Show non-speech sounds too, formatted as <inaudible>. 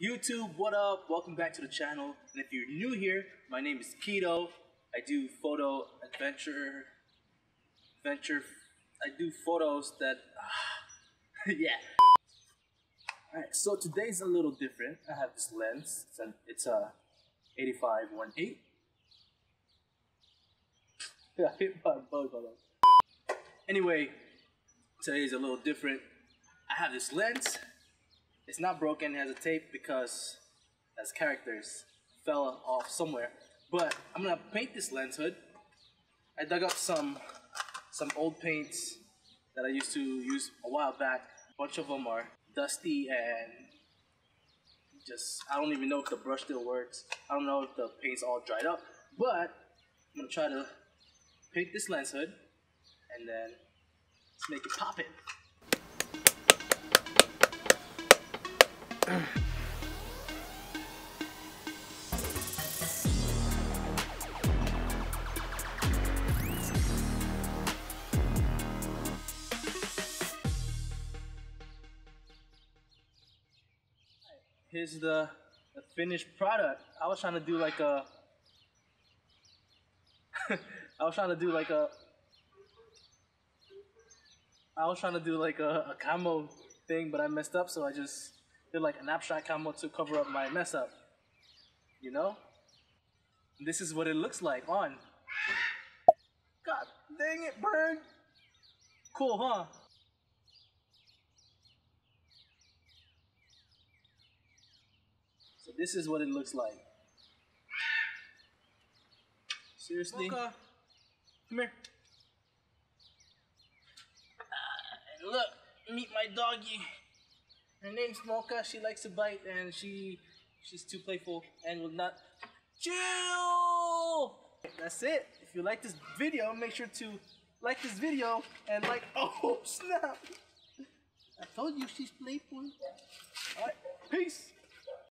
YouTube, what up? Welcome back to the channel. And if you're new here, my name is Quito. I do photo adventure, adventure. I do photos that, ah, <laughs> yeah. Alright, so today's a little different. I have this lens. It's a, it's a 85 1.8. <laughs> Yeah, I hit my bug on. Anyway, today's a little different. I have this lens. It's not broken, it has a tape because as characters fell off somewhere. But I'm gonna paint this lens hood. I dug up some some old paints that I used to use a while back. A bunch of them are dusty and just I don't even know if the brush still works. I don't know if the paint's all dried up. But I'm gonna try to paint this lens hood and then let's make it pop it. Here's the, the finished product. I was trying to do like a <laughs> I was trying to do like a I was trying to do like a, a camo thing, but I messed up, so I just did like an abstract camo to cover up my mess up. You know? This is what it looks like on. God dang it, bird! Cool, huh? So this is what it looks like. Seriously? Mocha, come here. Look, meet my doggy. Her name's Mocha. She likes to bite, and she she's too playful and will not chill. That's it. If you like this video, make sure to like this video and like. <laughs> Oh snap! I told you she's playful. All right, peace.